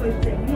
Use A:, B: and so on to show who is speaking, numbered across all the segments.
A: with the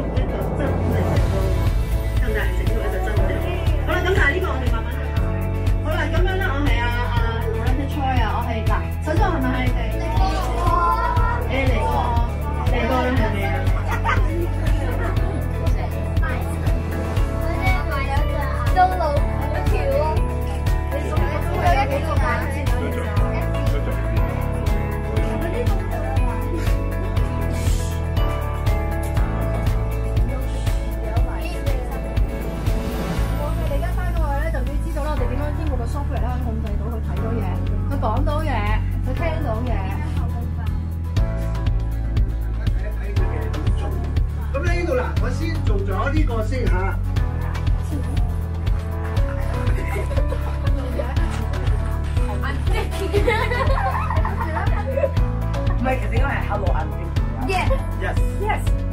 A: 講到嘢，佢聽到嘢。咁咧呢度嗱，我先做咗呢個先嚇。唔係，係點啊？係 h e l l o a n Yes。Yes。Yes。